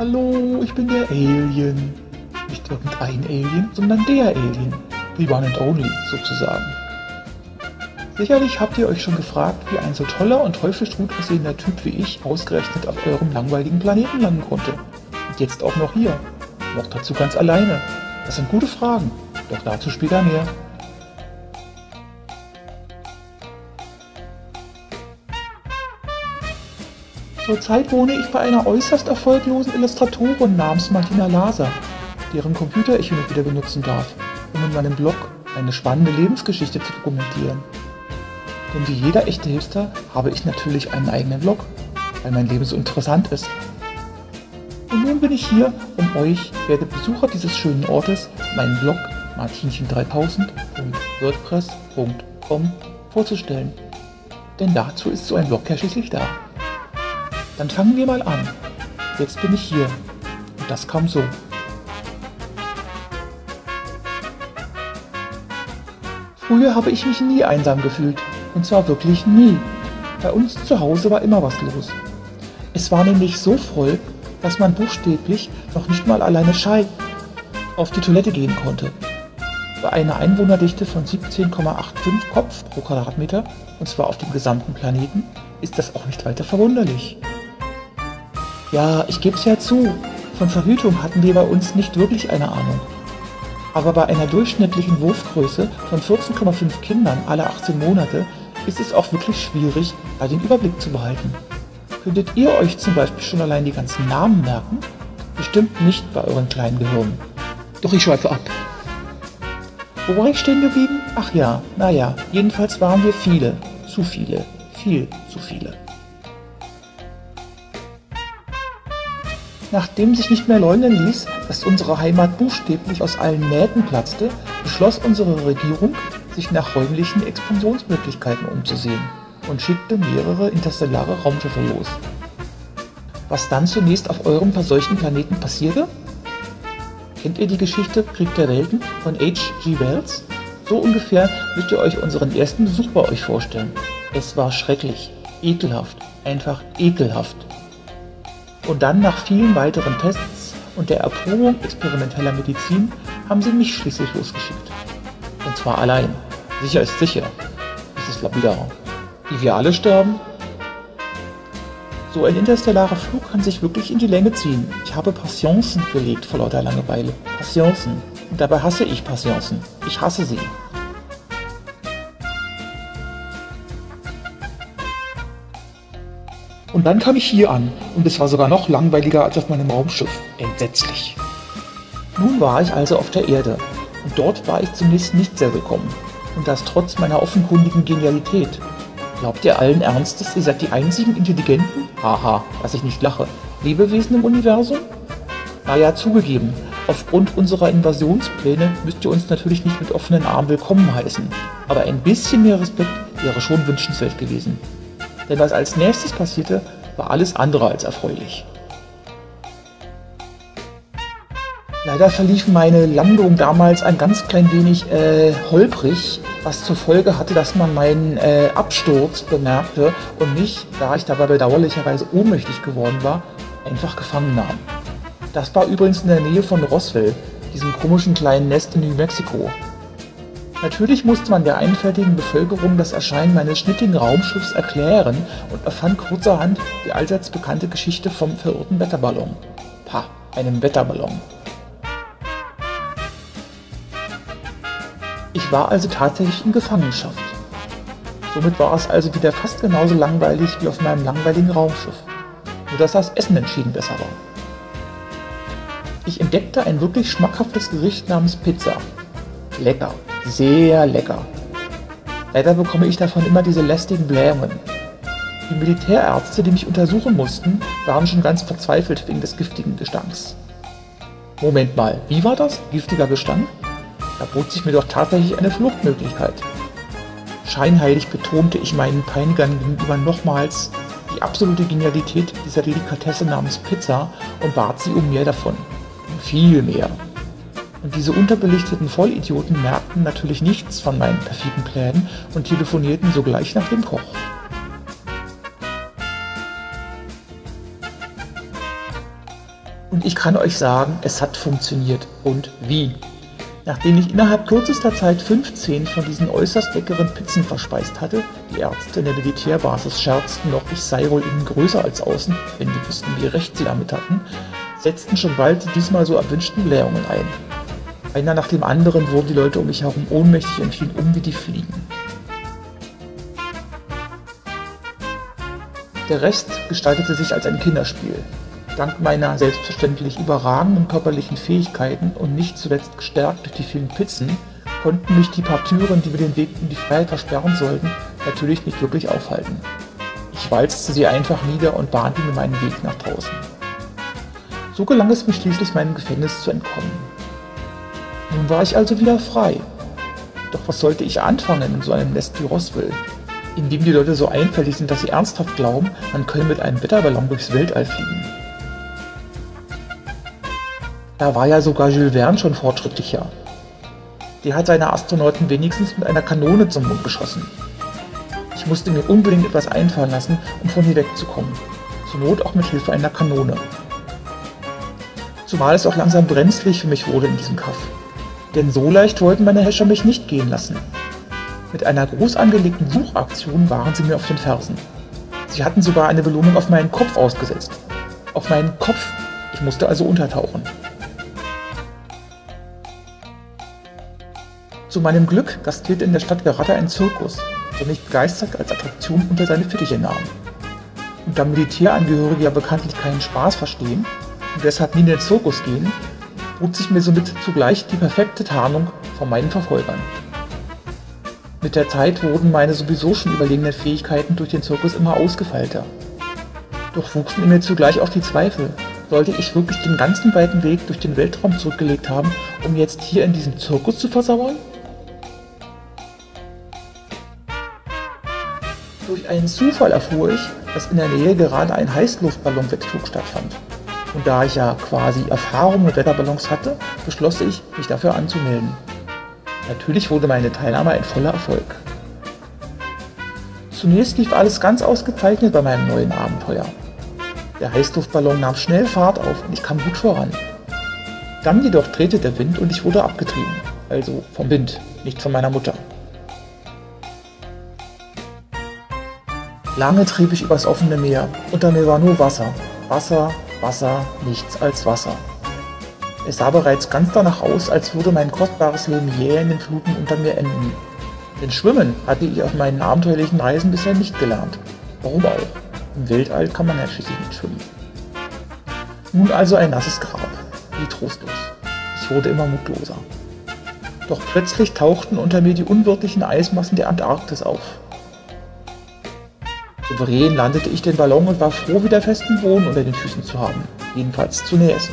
Hallo, ich bin der Alien. Nicht irgendein Alien, sondern der Alien. The one and only, sozusagen. Sicherlich habt ihr euch schon gefragt, wie ein so toller und teuflisch gut aussehender Typ wie ich ausgerechnet auf eurem langweiligen Planeten landen konnte. Und jetzt auch noch hier. Noch dazu ganz alleine. Das sind gute Fragen, doch dazu später mehr. Zurzeit wohne ich bei einer äußerst erfolglosen Illustratorin namens Martina Laser, deren Computer ich hin und wieder benutzen darf, um in meinem Blog eine spannende Lebensgeschichte zu dokumentieren. Denn wie jeder echte Hipster habe ich natürlich einen eigenen Blog, weil mein Leben so interessant ist. Und nun bin ich hier, um euch, werte Besucher dieses schönen Ortes, meinen Blog martinchen3000.wordpress.com vorzustellen. Denn dazu ist so ein Blog ja schließlich da. Dann fangen wir mal an. Jetzt bin ich hier. Und das kam so. Früher habe ich mich nie einsam gefühlt. Und zwar wirklich nie. Bei uns zu Hause war immer was los. Es war nämlich so voll, dass man buchstäblich noch nicht mal alleine Schei auf die Toilette gehen konnte. Bei einer Einwohnerdichte von 17,85 Kopf pro Quadratmeter, und zwar auf dem gesamten Planeten, ist das auch nicht weiter verwunderlich. Ja, ich gebe es ja zu, von Verhütung hatten wir bei uns nicht wirklich eine Ahnung. Aber bei einer durchschnittlichen Wurfgröße von 14,5 Kindern alle 18 Monate ist es auch wirklich schwierig, da den Überblick zu behalten. Könntet ihr euch zum Beispiel schon allein die ganzen Namen merken? Bestimmt nicht bei euren kleinen Gehirnen. Doch ich schweife ab. Wo war ich stehen geblieben? Ach ja, naja, jedenfalls waren wir viele, zu viele, viel zu viele. Nachdem sich nicht mehr leugnen ließ, dass unsere Heimat buchstäblich aus allen Nähten platzte, beschloss unsere Regierung, sich nach räumlichen Expansionsmöglichkeiten umzusehen und schickte mehrere interstellare Raumschiffe los. Was dann zunächst auf eurem verseuchten Planeten passierte? Kennt ihr die Geschichte Krieg der Welten von H.G. Wells? So ungefähr müsst ihr euch unseren ersten Besuch bei euch vorstellen. Es war schrecklich, ekelhaft, einfach ekelhaft. Und dann nach vielen weiteren Tests und der Erprobung experimenteller Medizin haben sie mich schließlich losgeschickt. Und zwar allein. Sicher ist sicher. Dieses Lapidar. Wie wir alle sterben? So ein interstellarer Flug kann sich wirklich in die Länge ziehen. Ich habe Passionsen gelegt vor lauter Langeweile. Passionsen. Und dabei hasse ich Passionsen. Ich hasse sie. Und dann kam ich hier an und es war sogar noch langweiliger als auf meinem Raumschiff. Entsetzlich. Nun war ich also auf der Erde und dort war ich zunächst nicht sehr willkommen. Und das trotz meiner offenkundigen Genialität. Glaubt ihr allen Ernstes, ihr seid die einzigen Intelligenten? Haha, dass ich nicht lache. Lebewesen im Universum? Naja, zugegeben, aufgrund unserer Invasionspläne müsst ihr uns natürlich nicht mit offenen Armen willkommen heißen. Aber ein bisschen mehr Respekt wäre schon wünschenswert gewesen denn was als nächstes passierte, war alles andere als erfreulich. Leider verlief meine Landung damals ein ganz klein wenig äh, holprig, was zur Folge hatte, dass man meinen äh, Absturz bemerkte und mich, da ich dabei bedauerlicherweise ohnmächtig geworden war, einfach gefangen nahm. Das war übrigens in der Nähe von Roswell, diesem komischen kleinen Nest in New Mexico. Natürlich musste man der einfältigen Bevölkerung das Erscheinen meines schnittigen Raumschiffs erklären und erfand kurzerhand die allseits bekannte Geschichte vom verirrten Wetterballon. Pah, einem Wetterballon. Ich war also tatsächlich in Gefangenschaft. Somit war es also wieder fast genauso langweilig wie auf meinem langweiligen Raumschiff. Nur dass das Essen entschieden besser war. Ich entdeckte ein wirklich schmackhaftes Gericht namens Pizza. Lecker sehr lecker. Leider bekomme ich davon immer diese lästigen Blähungen. Die Militärärzte, die mich untersuchen mussten, waren schon ganz verzweifelt wegen des giftigen Gestanks. Moment mal, wie war das? Giftiger Gestank? Da bot sich mir doch tatsächlich eine Fluchtmöglichkeit. Scheinheilig betonte ich meinen Peinigern gegenüber nochmals die absolute Genialität dieser Delikatesse namens Pizza und bat sie um mehr davon. Viel mehr. Und diese unterbelichteten Vollidioten merkten natürlich nichts von meinen perfiden Plänen und telefonierten sogleich nach dem Koch. Und ich kann euch sagen, es hat funktioniert. Und wie? Nachdem ich innerhalb kürzester Zeit 15 von diesen äußerst leckeren Pizzen verspeist hatte, die Ärzte in der Militärbasis scherzten noch, ich sei wohl innen größer als außen, wenn die wüssten, wie recht sie damit hatten, setzten schon bald die diesmal so erwünschten Blähungen ein. Einer nach dem anderen wurden die Leute um mich herum ohnmächtig und fielen um wie die Fliegen. Der Rest gestaltete sich als ein Kinderspiel. Dank meiner selbstverständlich überragenden körperlichen Fähigkeiten und nicht zuletzt gestärkt durch die vielen Pizzen, konnten mich die paar Türen, die mir den Weg in die Freiheit versperren sollten, natürlich nicht wirklich aufhalten. Ich walzte sie einfach nieder und bahnte mir meinen Weg nach draußen. So gelang es mir schließlich, meinem Gefängnis zu entkommen. Nun war ich also wieder frei. Doch was sollte ich anfangen in so einem Nest wie Roswell, in dem die Leute so einfältig sind, dass sie ernsthaft glauben, man könne mit einem Wetterballon durchs Weltall fliegen? Da war ja sogar Jules Verne schon fortschrittlicher. Der hat seine Astronauten wenigstens mit einer Kanone zum Mond geschossen. Ich musste mir unbedingt etwas einfallen lassen, um von hier wegzukommen. Zur Not auch mit Hilfe einer Kanone. Zumal es auch langsam brenzlig für mich wurde in diesem Kaff. Denn so leicht wollten meine Häscher mich nicht gehen lassen. Mit einer groß angelegten Suchaktion waren sie mir auf den Fersen. Sie hatten sogar eine Belohnung auf meinen Kopf ausgesetzt. Auf meinen Kopf. Ich musste also untertauchen. Zu meinem Glück gastierte in der Stadt Verrata ein Zirkus, der mich begeistert als Attraktion unter seine Fittiche nahm. Und da Militärangehörige ja bekanntlich keinen Spaß verstehen und deshalb nie in den Zirkus gehen, bot sich mir somit zugleich die perfekte Tarnung vor meinen Verfolgern. Mit der Zeit wurden meine sowieso schon überlegenen Fähigkeiten durch den Zirkus immer ausgefeilter. Doch wuchsen in mir zugleich auch die Zweifel, sollte ich wirklich den ganzen weiten Weg durch den Weltraum zurückgelegt haben, um jetzt hier in diesem Zirkus zu versauern? Durch einen Zufall erfuhr ich, dass in der Nähe gerade ein Heißluftballonwettflug stattfand. Und da ich ja quasi Erfahrung mit Wetterballons hatte, beschloss ich, mich dafür anzumelden. Natürlich wurde meine Teilnahme ein voller Erfolg. Zunächst lief alles ganz ausgezeichnet bei meinem neuen Abenteuer. Der Heißluftballon nahm schnell Fahrt auf und ich kam gut voran. Dann jedoch drehte der Wind und ich wurde abgetrieben. Also vom Wind, nicht von meiner Mutter. Lange trieb ich übers offene Meer. Unter mir war nur Wasser. Wasser, Wasser, nichts als Wasser. Es sah bereits ganz danach aus, als würde mein kostbares Leben jäh in den Fluten unter mir enden. Denn Schwimmen hatte ich auf meinen abenteuerlichen Reisen bisher nicht gelernt. Warum auch? Im Weltall kann man ja schließlich nicht schwimmen. Nun also ein nasses Grab. Wie trostlos. Ich wurde immer mutloser. Doch plötzlich tauchten unter mir die unwirtlichen Eismassen der Antarktis auf. Souverän landete ich den Ballon und war froh, wieder festen Boden unter den Füßen zu haben. Jedenfalls zunächst.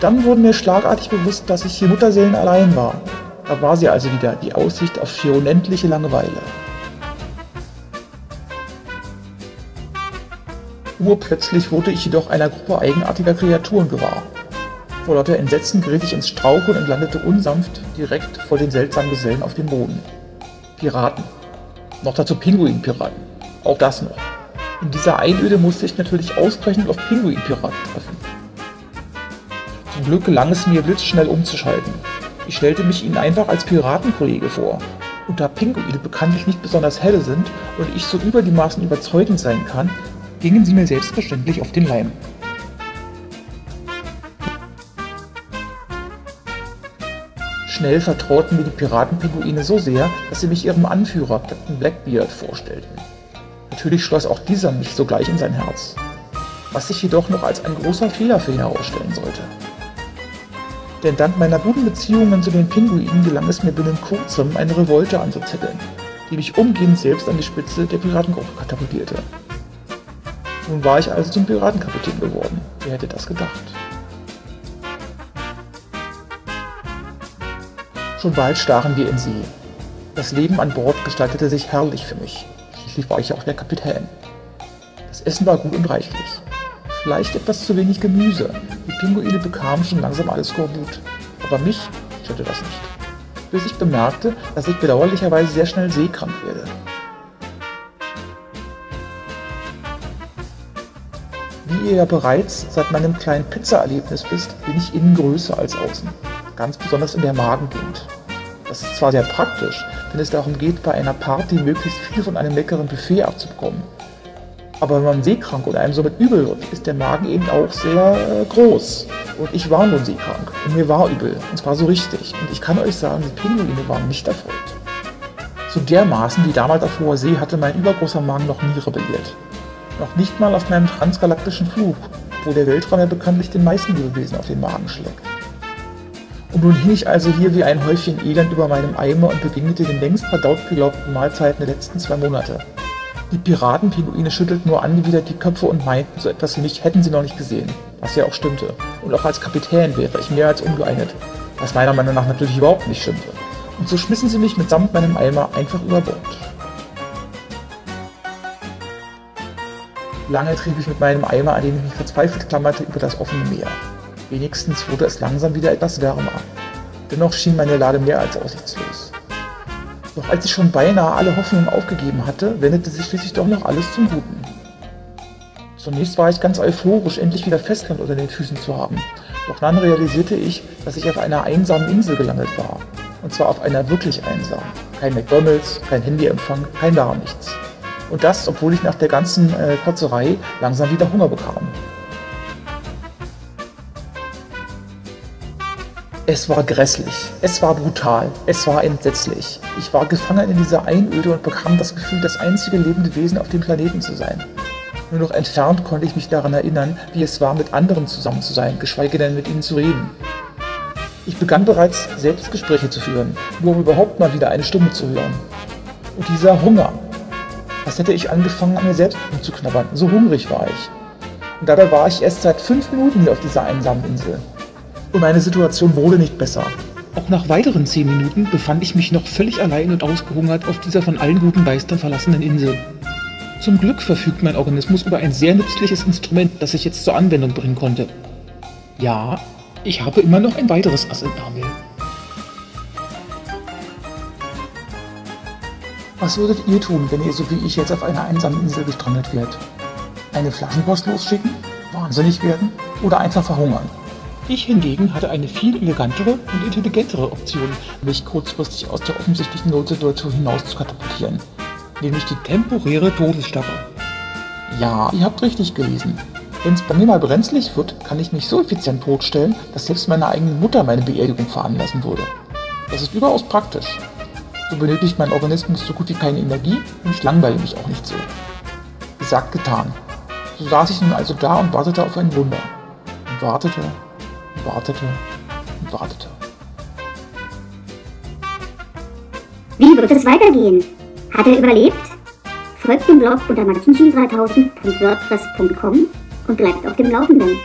Dann wurde mir schlagartig bewusst, dass ich hier Mutterseelen allein war. Da war sie also wieder, die Aussicht auf schier unendliche Langeweile. Urplötzlich wurde ich jedoch einer Gruppe eigenartiger Kreaturen gewahr. Vor lauter Entsetzen geriet ich ins Straucheln und landete unsanft direkt vor den seltsamen Gesellen auf dem Boden. Piraten. Noch dazu Pinguinpiraten. Auch das noch. In dieser Einöde musste ich natürlich ausgerechnet auf Pinguinpiraten treffen. Zum Glück gelang es mir blitzschnell umzuschalten. Ich stellte mich ihnen einfach als Piratenkollege vor. Und da Pinguine bekanntlich nicht besonders helle sind und ich so über die Maßen überzeugend sein kann, gingen sie mir selbstverständlich auf den Leim. Schnell vertrauten mir die Piratenpinguine so sehr, dass sie mich ihrem Anführer, Captain Blackbeard, vorstellten. Natürlich schloss auch dieser mich sogleich in sein Herz, was sich jedoch noch als ein großer Fehler für ihn herausstellen sollte. Denn dank meiner guten Beziehungen zu den Pinguinen gelang es mir binnen kurzem, eine Revolte anzuzetteln, die mich umgehend selbst an die Spitze der Piratengruppe katapultierte. Nun war ich also zum Piratenkapitän geworden. Wer hätte das gedacht? Schon bald stachen wir in See. Das Leben an Bord gestaltete sich herrlich für mich. Schließlich war ich ja auch der Kapitän. Das Essen war gut und reichlich. Vielleicht etwas zu wenig Gemüse. Die Pinguine bekamen schon langsam alles Skorbut. Aber mich störte das nicht. Bis ich bemerkte, dass ich bedauerlicherweise sehr schnell seekrank werde. Wie ihr ja bereits seit meinem kleinen Pizza-Erlebnis wisst, bin ich innen größer als außen. Ganz besonders in der Magengegend. Das ist zwar sehr praktisch, wenn es darum geht, bei einer Party möglichst viel von einem leckeren Buffet abzubekommen. Aber wenn man seekrank oder einem somit übel wird, ist der Magen eben auch sehr äh, groß. Und ich war nun seekrank und mir war übel. Und zwar so richtig. Und ich kann euch sagen, die Pinguine waren nicht erfreut. So dermaßen wie damals auf hoher See hatte mein übergroßer Magen noch nie rebelliert. Noch nicht mal auf meinem transgalaktischen Flug, wo der Weltraum ja bekanntlich den meisten Lebewesen auf den Magen schlägt. Und nun hing ich also hier wie ein Häufchen Elend über meinem Eimer und begegnete den längst verdaut geglaubten Mahlzeiten der letzten zwei Monate. Die Piratenpinguine schüttelten nur angewidert die Köpfe und meinten, so etwas wie mich hätten sie noch nicht gesehen, was ja auch stimmte. Und auch als Kapitän wäre ich mehr als ungeeignet, was meiner Meinung nach natürlich überhaupt nicht stimmte. Und so schmissen sie mich mitsamt meinem Eimer einfach über Bord. Lange trieb ich mit meinem Eimer, an dem ich mich verzweifelt klammerte, über das offene Meer. Wenigstens wurde es langsam wieder etwas wärmer. Dennoch schien meine Lage mehr als aussichtslos. Doch als ich schon beinahe alle Hoffnungen aufgegeben hatte, wendete sich schließlich doch noch alles zum Guten. Zunächst war ich ganz euphorisch, endlich wieder Festland unter den Füßen zu haben. Doch dann realisierte ich, dass ich auf einer einsamen Insel gelandet war. Und zwar auf einer wirklich einsamen. Kein McDonalds, kein Handyempfang, kein gar nichts. Und das, obwohl ich nach der ganzen äh, Kotzerei langsam wieder Hunger bekam. Es war grässlich, es war brutal, es war entsetzlich. Ich war gefangen in dieser Einöde und bekam das Gefühl, das einzige lebende Wesen auf dem Planeten zu sein. Nur noch entfernt konnte ich mich daran erinnern, wie es war, mit anderen zusammen zu sein, geschweige denn mit ihnen zu reden. Ich begann bereits, Selbstgespräche zu führen, nur um überhaupt mal wieder eine Stimme zu hören. Und dieser Hunger. Was hätte ich angefangen, an mir selbst zu knabbern? So hungrig war ich. Und dabei war ich erst seit fünf Minuten hier auf dieser einsamen Insel. Und meine Situation wurde nicht besser. Auch nach weiteren zehn Minuten befand ich mich noch völlig allein und ausgehungert auf dieser von allen guten Geistern verlassenen Insel. Zum Glück verfügt mein Organismus über ein sehr nützliches Instrument, das ich jetzt zur Anwendung bringen konnte. Ja, ich habe immer noch ein weiteres Ass im Ärmel. Was würdet ihr tun, wenn ihr so wie ich jetzt auf einer einsamen Insel gestrandet wärt? Eine Flaschenpost losschicken? Wahnsinnig werden? Oder einfach verhungern? Ich hingegen hatte eine viel elegantere und intelligentere Option, mich kurzfristig aus der offensichtlichen Notsituation hinaus zu katapultieren, nämlich die temporäre Todesstarre. Ja, ihr habt richtig gelesen. Wenn es bei mir mal brenzlig wird, kann ich mich so effizient totstellen, dass selbst meine eigene Mutter meine Beerdigung veranlassen würde. Das ist überaus praktisch. So benötigt mein Organismus so gut wie keine Energie und ich langweile mich auch nicht so. Gesagt, getan. So saß ich nun also da und wartete auf ein Wunder. Und wartete wartete und wartete. Wie wird es weitergehen? Hat er überlebt? Folgt dem Blog unter martinchen3000.wordpress.com und bleibt auf dem Laufenden.